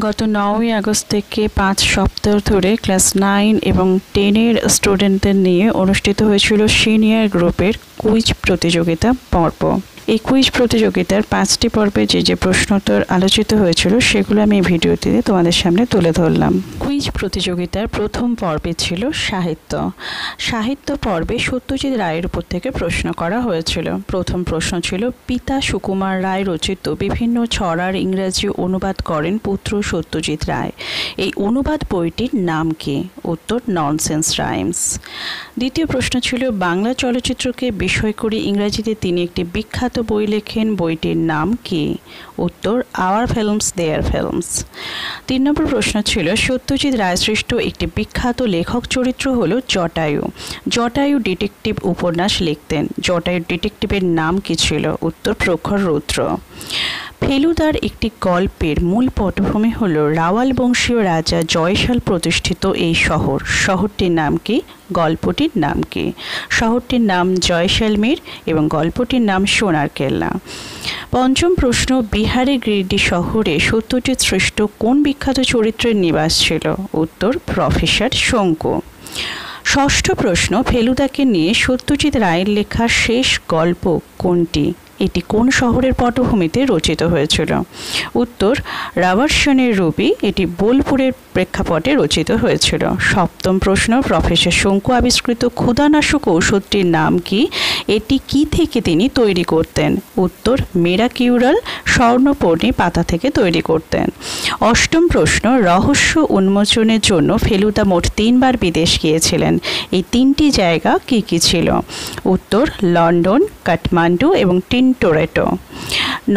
গত নয়ই আগস্ট থেকে পাঁচ সপ্তাহ ধরে ক্লাস নাইন এবং টেনের স্টুডেন্টদের নিয়ে অনুষ্ঠিত হয়েছিল সিনিয়র গ্রুপের কুইজ প্রতিযোগিতা পর্ব। এই কুইজ প্রতিযোগিতার পাঁচটি পর্বে যে যে প্রশ্নোত্তর আলোচিত হয়েছিল, সেগুলো আমি এই ভিডিওটিতে তোমাদের সামনে তুলে ধরলাম। কুইজ প্রতিযোগিতার প্রথম পর্বে ছিল সাহিত্য। সাহিত্য পর্বে সত্যজিৎ রায়ের উপর থেকে প্রশ্ন করা হয়েছিল। প্রথম প্রশ্ন ছিল, পিতা সুকুমার রায় রচিত বিভিন্ন ছড়ার ইংরাজি অনুবাদ করেন পুত্র সত্যজিৎ রায়। এই অনুবাদ বইটির নাম কি? উত্তর ননসেন্স রাইমস দ্বিতীয় প্রশ্ন ছিল, বাংলা চলচ্চিত্রকে বিষয় করে ইংরাজিতে তিনি একটি বিখ্যাত বই লেখেন, বইটির নাম কি? উত্তর আওয়ার ফিল্মস দেয়ার ফিল্মস তিন নম্বর প্রশ্ন ছিল, সত্যজিৎ রায় সৃষ্ট একটি বিখ্যাত লেখক চরিত্র হল জটায়ু। জটায়ু ডিটেকটিভ উপন্যাস লিখতেন। জটায়ু ডিটেকটিভের নাম কি ছিল? উত্তর, প্রখর রুদ্র। ফেলুদার একটি গল্পের মূল পটভূমি হল রাওয়াল বংশীয় রাজা জয়সাল প্রতিষ্ঠিত এই শহর। শহরটির নাম কি? গল্পটির নাম কি? শহরটির নাম জয়সালমীর এবং গল্পটির নাম সোনার। কেল্লা। পঞ্চম প্রশ্ন, বিহারে গ্রিডি শহরে সত্যজিৎ শ্রেষ্ঠ কোন বিখ্যাত চরিত্রের নিবাস ছিল? উত্তর, প্রফেসর শঙ্কু। ষষ্ঠ প্রশ্ন, ফেলুদাকে নিয়ে সত্যজিৎ রায়ের লেখা শেষ গল্প কোনটি? এটি কোন শহরের পটভূমিতে রচিত হয়েছিল? উত্তর রাভার্সনের রূপী এটি বোলপুরের প্রেক্ষাপটে রচিত হয়েছিল। সপ্তম প্রশ্ন, প্রফেসর শঙ্কু আবিষ্কৃত ক্ষুদানাশক ঔষধটির নাম কি? এটি কি থেকে তিনি তৈরি করতেন? উত্তর, মেরাকিউরাল স্বর্ণপর্ণী পাতা থেকে তৈরি করতেন। অষ্টম প্রশ্ন, রহস্য উন্মোচনের জন্য ফেলুদা মোট তিনবার বিদেশ গিয়েছিলেন। এই তিনটি জায়গা কি কি ছিল? উত্তর, লন্ডন, কাঠমান্ডু এবং টিনটোরেটো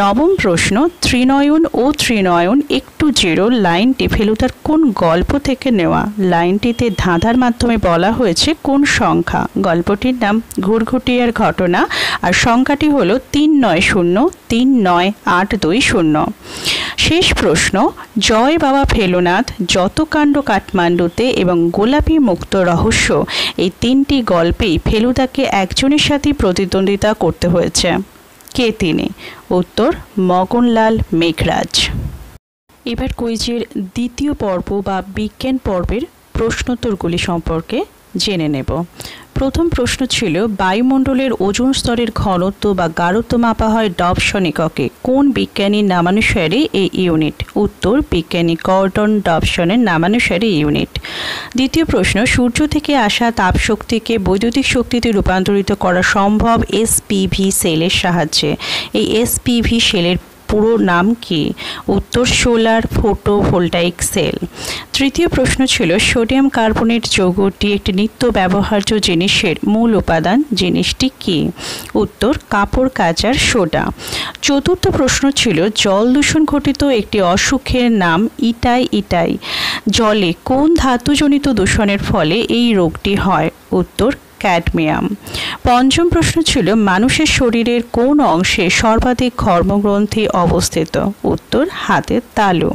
নবম প্রশ্ন, ত্রিনয়ন ও ত্রিনয়ন একটু জিরো, লাইনটি ফেলুদার কোন গল্প থেকে নেওয়া? লাইনটিতে ধাঁধার মাধ্যমে বলা হয়েছে কোন সংখ্যা? গল্পটির নাম ঘুরঘুটিয়ার ঘটনা আর সংখ্যাটি হল তিন নয় শূন্য, তিন নয় আট দুই শূন্য। শেষ প্রশ্ন, জয় বাবা ফেলুনাথ, যত কাণ্ড কাঠমান্ডুতে এবং গোলাপি মুক্ত রহস্য, এই তিনটি গল্পেই ফেলুদাকে একজনের সাথেই প্রতিদ্বন্দ্বিতা করতে হয়েছে। কে তিনি? উত্তর, মগনলাল মেঘরাজ। এবার কুইজের দ্বিতীয় পর্ব বা বিজ্ঞান পর্বের প্রশ্নোত্তরগুলি সম্পর্কে জেনে নেব। প্রথম প্রশ্ন ছিল, বায়ুমণ্ডলের ওজন স্তরের ঘনত্ব বা গাঢ়ত্ব মাপা হয় ডবসন এককে কোন বিজ্ঞানীর নামানুসারে এই ইউনিট? উত্তর, বিজ্ঞানী কর্ডন ডবসনের নামানুসারে ইউনিট। দ্বিতীয় প্রশ্ন, সূর্য থেকে আসা তাপশক্তিকে বৈদ্যুতিক শক্তিতে রূপান্তরিত করা সম্ভব এসপিভি সেলের সাহায্যে? এই এসপিভি সেলের পুরো নাম কি? উত্তর সোলার ফোটো ভোল্টাইক সেল। তৃতীয় প্রশ্ন ছিল, সোডিয়াম কার্বনেট যৌগটি একটি নিত্য ব্যবহার্য জিনিসের মূল উপাদান, জিনিসটি কি? উত্তর, কাপড় কাচার সোডা। চতুর্থ প্রশ্ন ছিল, জল দূষণ ঘটিত একটি অসুখের নাম ইটাই ইটাই। জলে কোন ধাতুজনিত দূষণের ফলে এই রোগটি হয়? উত্তর ক্যাডমিয়াম। পঞ্চম প্রশ্ন ছিল, মানুষের শরীরের কোন অংশে সর্বাধিক কর্মগ্রন্থি অবস্থিত? উত্তর হাতের তালু।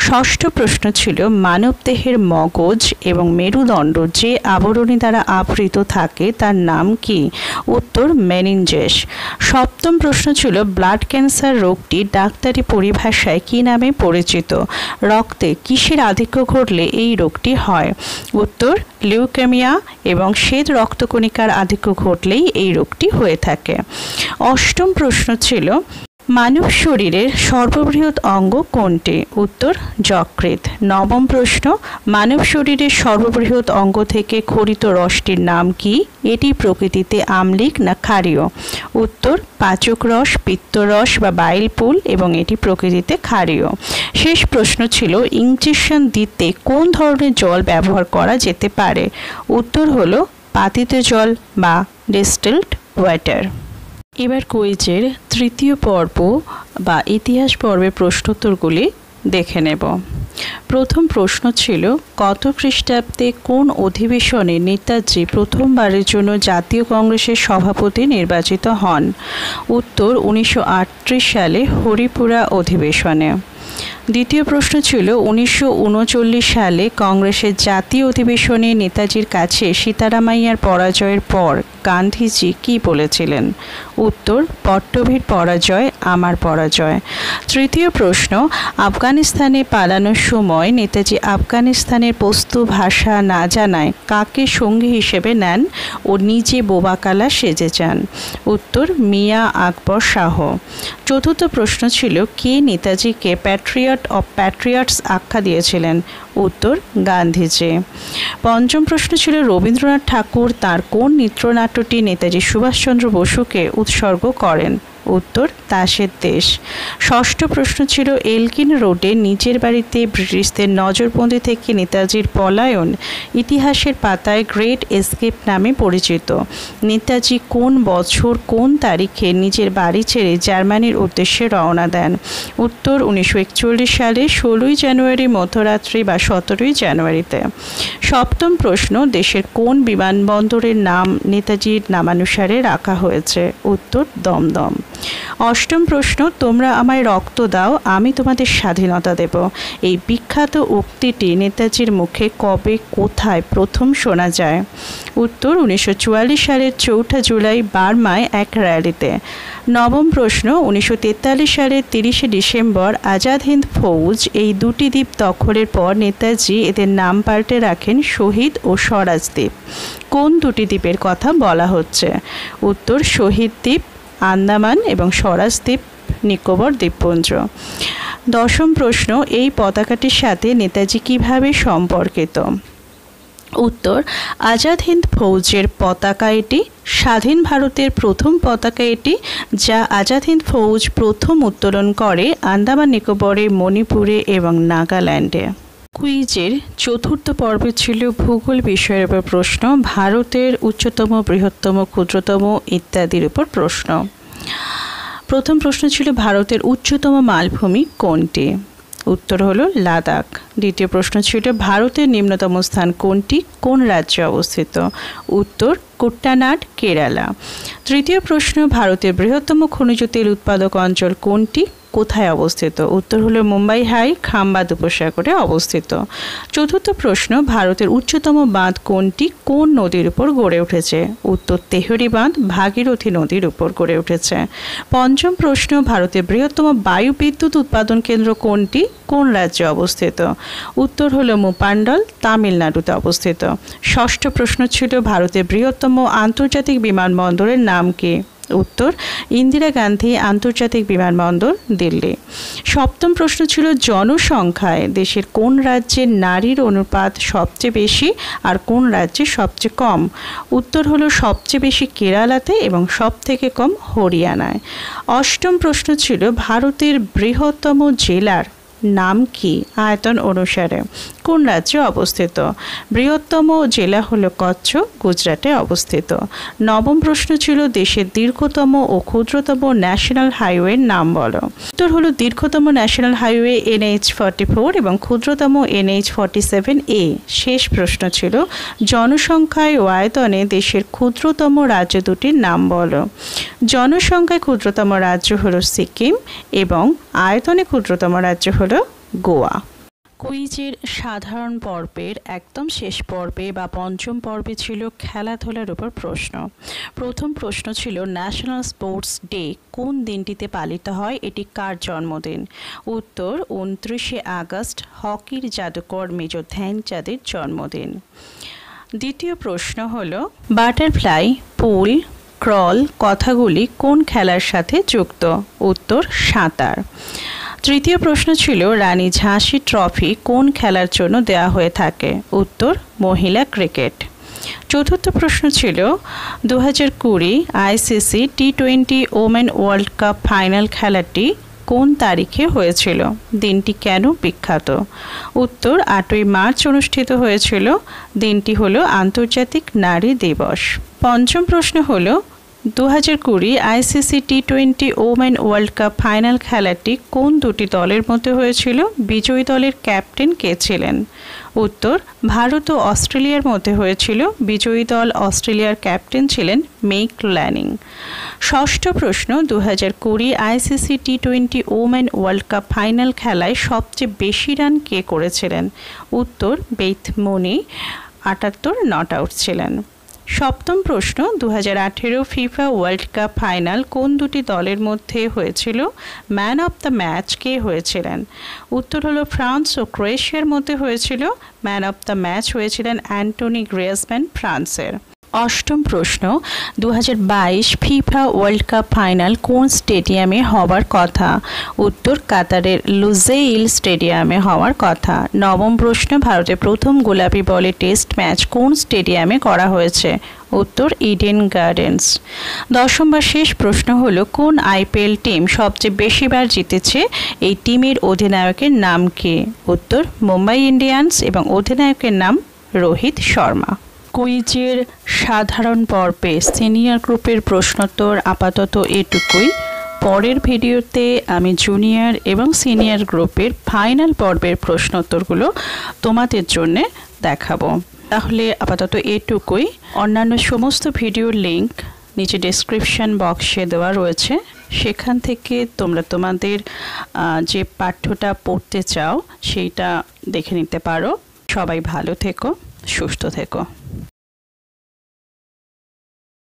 ষষ্ঠ প্রশ্ন ছিল, মানবদেহের মগজ এবং মেরুদণ্ড যে আবরণী দ্বারা আবৃত থাকে তার নাম কি? উত্তর, মেনিনজেস। সপ্তম প্রশ্ন ছিল, ব্লাড ক্যান্সার রোগটি ডাক্তারি পরিভাষায় কি নামে পরিচিত? রক্তে কিসের আধিক্য ঘটলে এই রোগটি হয়? উত্তর, লিউকেমিয়া এবং শ্বেত রক্তকণিকার আধিক্য ঘটলেই এই রোগটি হয়ে থাকে। অষ্টম প্রশ্ন ছিল, মানব শরীরের সর্ববৃহৎ অঙ্গ কোনটি? উত্তর যকৃত নবম প্রশ্ন, মানব শরীরের সর্ববৃহৎ অঙ্গ থেকে খরিত রসটির নাম কি? এটি প্রকৃতিতে আমলিক না ক্ষারীয়? উত্তর, পাচক রস পিত্তরস বা বাইলপুল এবং এটি প্রকৃতিতে ক্ষারীয়। শেষ প্রশ্ন ছিল, ইঞ্জেকশন দিতে কোন ধরনের জল ব্যবহার করা যেতে পারে? উত্তর হলো পাতিত জল বা ডিস্টিলড ওয়াটার। এবার কুইজের তৃতীয় পর্ব বা ইতিহাস পর্বের প্রশ্নোত্তরগুলি দেখে নেব। প্রথম প্রশ্ন ছিল, কত খ্রিস্টাব্দে কোন অধিবেশনে নেতাজি প্রথমবারের জন্য জাতীয় কংগ্রেসের সভাপতি নির্বাচিত হন? উত্তর, উনিশশো আটত্রিশ সালে হরিপুরা অধিবেশনে। দ্বিতীয় প্রশ্ন ছিল, উনিশশো উনচল্লিশ সালে কংগ্রেসের জাতীয় অধিবেশনে নেতাজির কাছে সীতারামাইয়ার পরাজয়ের পর গান্ধীজি কি বলেছিলেন? উত্তর, পট্টভীর পরাজয়, আমার পরাজয়। তৃতীয় প্রশ্ন, আফগানিস্তানে পালানোর সময় নেতাজি আফগানিস্তানের পস্তু ভাষা না জানায় কাকে সঙ্গী হিসেবে নেন ও নিজে বোবাকালা সেজে যান? উত্তর, মিয়া আকবর শাহ। চতুর্থ প্রশ্ন ছিল, কে নেতাজিকে প্যাট্রিয়ট অফ প্যাট্রিয়টস আখ্যা দিয়েছিলেন। উত্তর, গান্ধীজি। পঞ্চম প্রশ্ন ছিল, রবীন্দ্রনাথ ঠাকুর তার কোন নৃত্যনাট্যটি নেতাজি সুভাষচন্দ্র বসুকে উৎসর্গ করেন? উত্তর তাসের দেশ। ষষ্ঠ প্রশ্ন ছিল, এলকিন রোডে নিজের বাড়িতে ব্রিটিশদের নজরবন্দি থেকে নেতাজির পলায়ন ইতিহাসের পাতায় গ্রেট এসকেপ নামে পরিচিত। নেতাজি কোন বছর, কোন তারিখে নিজের বাড়ি ছেড়ে জার্মানির উদ্দেশ্যে রওনা দেন? উত্তর, উনিশশো একচল্লিশ সালে, ষোলোই জানুয়ারি মধ্যরাত্রি বা সতেরোই জানুয়ারিতে। সপ্তম প্রশ্ন, দেশের কোন বিমানবন্দরের নাম নেতাজির নামানুসারে রাখা হয়েছে? উত্তর, দমদম। অষ্টম প্রশ্ন, তোমরা আমায় রক্ত দাও, আমি তোমাদের স্বাধীনতা দেব। এই বিখ্যাত উক্তিটি নেতাজির মুখে কবে, কোথায় প্রথম শোনা যায়? উত্তর, উনিশশো চুয়াল্লিশ সালের চৌঠা জুলাই বার্মায় এক র্যালিতে। নবম প্রশ্ন, উনিশশো তেতাল্লিশ সালের তিরিশে ডিসেম্বর আজাদ হিন্দ ফৌজ এই দুটি দ্বীপ দখলের পর নেতাজি এদের নাম পাল্টে রাখেন শহীদ ও স্বরাজ দ্বীপ। কোন দুটি দ্বীপের কথা বলা হচ্ছে? উত্তর, শহীদ দ্বীপ আন্দামান এবং স্বরাজদ্বীপ নিকোবর দ্বীপপুঞ্জ। দশম প্রশ্ন, এই পতাকাটির সাথে নেতাজি কীভাবে সম্পর্কিত? উত্তর, আজাদ হিন্দ ফৌজের পতাকা এটি, স্বাধীন ভারতের প্রথম পতাকা এটি, যা আজাদ হিন্দ ফৌজ প্রথম উত্তোলন করে আন্দামান নিকোবরে মণিপুরে এবং নাগাল্যান্ডে। কুইজের চতুর্থ পর্বে ছিল ভূগোল বিষয়ের উপর প্রশ্ন, ভারতের উচ্চতম, বৃহত্তম, ক্ষুদ্রতম ইত্যাদির উপর প্রশ্ন। প্রথম প্রশ্ন ছিল, ভারতের উচ্চতম মালভূমি কোনটি? উত্তর হলো, লাদাখ। দ্বিতীয় প্রশ্ন ছিল, ভারতের নিম্নতম স্থান কোনটি? কোন রাজ্যে অবস্থিত? উত্তর, কুট্টানাড, কেরালা। তৃতীয় প্রশ্ন, ভারতের বৃহত্তম খনিজ তেল উৎপাদক অঞ্চল কোনটি? কোথায় অবস্থিত? উত্তর হলো মুম্বাই হাই খাম্বাদ উপসাগরে অবস্থিত। চতুর্থ প্রশ্ন, ভারতের উচ্চতম বাঁধ কোনটি? কোন নদীর উপর গড়ে উঠেছে? উত্তর, তেহরি বাঁধ, ভাগীরথী নদীর উপর গড়ে উঠেছে। পঞ্চম প্রশ্ন, ভারতের বৃহত্তম বায়ু বিদ্যুৎ উৎপাদন কেন্দ্র কোনটি? কোন রাজ্যে অবস্থিত? উত্তর হলো মুপান্ডল, তামিলনাড়ুতে অবস্থিত। ষষ্ঠ প্রশ্ন ছিল, ভারতের বৃহত্তম আন্তর্জাতিক বিমানবন্দরের নাম কি? উত্তর, ইন্দিরা গান্ধী আন্তর্জাতিক বিমানবন্দর, দিল্লি। সপ্তম প্রশ্ন ছিল জনসংখ্যায়, দেশের কোন রাজ্যে নারীর অনুপাত সবচেয়ে বেশি আর কোন রাজ্যে সবচেয়ে কম? উত্তর হলো সবচেয়ে বেশি কেরালাতে এবং সব থেকে কম হরিয়ানায়। অষ্টম প্রশ্ন ছিল ভারতের বৃহত্তম জেলার নাম কি? আয়তন অনুসারে। কোন রাজ্যে অবস্থিত? বৃহত্তম জেলা হল কচ্ছ গুজরাটে অবস্থিত। নবম প্রশ্ন ছিল দেশের দীর্ঘতম ও ক্ষুদ্রতম ন্যাশনাল হাইওয়ের নাম বলো। উত্তর হলো দীর্ঘতম national highway NH forty four এবং ক্ষুদ্রতম এনএইচ ফর্টি সেভেন এ। শেষ প্রশ্ন ছিল, জনসংখ্যায় ও আয়তনে দেশের ক্ষুদ্রতম রাজ্য দুটির নাম বলো। জনসংখ্যায় ক্ষুদ্রতম রাজ্য হলো সিকিম এবং আয়তনে ক্ষুদ্রতম রাজ্য হলো গোয়া। কুইজের সাধারণ পর্বের একদম শেষ পর্বে বা পঞ্চম পর্বে ছিল খেলাধুলার উপর প্রশ্ন। প্রথম প্রশ্ন ছিল ন্যাশনাল স্পোর্টস ডে কোন দিনটিতে পালিত হয়? এটি কার জন্মদিন? উত্তর, উনত্রিশে আগস্ট, হকির জাদুকর মেজর ধ্যানচাঁদের জন্মদিন। দ্বিতীয় প্রশ্ন হল, বাটারফ্লাই, পুল, ক্রল কথাগুলি কোন খেলার সাথে যুক্ত? উত্তর, সাঁতার। তৃতীয় প্রশ্ন ছিল, রানী ঝাঁসি ট্রফি কোন খেলার জন্য দেওয়া হয়ে থাকে? উত্তর, মহিলা ক্রিকেট। চতুর্থ প্রশ্ন ছিল দু হাজার কুড়ি ICC T twenty women world cup final খেলাটি কোন তারিখে হয়েছিল? দিনটি কেন বিখ্যাত? উত্তর, আটই মার্চ অনুষ্ঠিত হয়েছিল। দিনটি হলো আন্তর্জাতিক নারী দিবস। পঞ্চম প্রশ্ন হলো দু হাজার কুড়ি ICC T twenty women world cup final খেলাটি কোন দুটি দলের মধ্যে হয়েছিল? বিজয়ী দলের ক্যাপ্টেন কে ছিলেন? উত্তর, ভারত ও অস্ট্রেলিয়ার মধ্যে হয়েছিল। বিজয়ী দল অস্ট্রেলিয়ার ক্যাপ্টেন ছিলেন মেক ল্যানিং। ষষ্ঠ প্রশ্ন দু হাজার কুড়ি ICC T twenty women world cup final খেলায় সবচেয়ে বেশি রান কে করেছিলেন? উত্তর, বেথ মনি, আটাত্তর নট আউট ছিলেন। সপ্তম প্রশ্ন দু আঠেরো ফিফা ওয়ার্ল্ড কাপ ফাইনাল কোন দুটি দলের মধ্যে হয়েছিল? ম্যান অফ দ্য ম্যাচ কে হয়েছিলেন? উত্তর হলো ফ্রান্স ও ক্রোয়েশিয়ার মধ্যে হয়েছিল। ম্যান অফ দ্য ম্যাচ হয়েছিলেন অ্যান্টনি গ্রেসম্যান ফ্রান্সের। অষ্টম প্রশ্ন দু হাজার বাইশ ফিফা ওয়ার্ল্ড কাপ ফাইনাল কোন স্টেডিয়ামে হওয়ার কথা? উত্তর, কাতারের লুজেইল স্টেডিয়ামে হওয়ার কথা। নবম প্রশ্ন ভারতে প্রথম গোলাপি বলে টেস্ট ম্যাচ কোন স্টেডিয়ামে করা হয়েছে? উত্তর, ইডেন গার্ডেন্স। দশম বা শেষ প্রশ্ন হলো, কোন আইপিএল টিম সবচেয়ে বেশিবার জিতেছে? এই টিমের অধিনায়কের নাম কি? উত্তর, মুম্বাই ইন্ডিয়ান্স এবং অধিনায়কের নাম রোহিত শর্মা। কুইজের সাধারণ পর্বে সিনিয়র গ্রুপের প্রশ্নোত্তর আপাতত এটুকুই। পরের ভিডিওতে আমি জুনিয়র এবং সিনিয়র গ্রুপের ফাইনাল পর্বের প্রশ্নোত্তরগুলো তোমাদের জন্যে দেখাবো। তাহলে আপাতত এটুকুই। অন্যান্য সমস্ত ভিডিওর লিঙ্ক নিচে ডেসক্রিপশন বক্সে দেওয়া রয়েছে। সেখান থেকে তোমরা তোমাদের যে পাঠ্যটা পড়তে চাও, সেইটা দেখে নিতে পারো। সবাই ভালো থেকো, সুস্থ থেকো।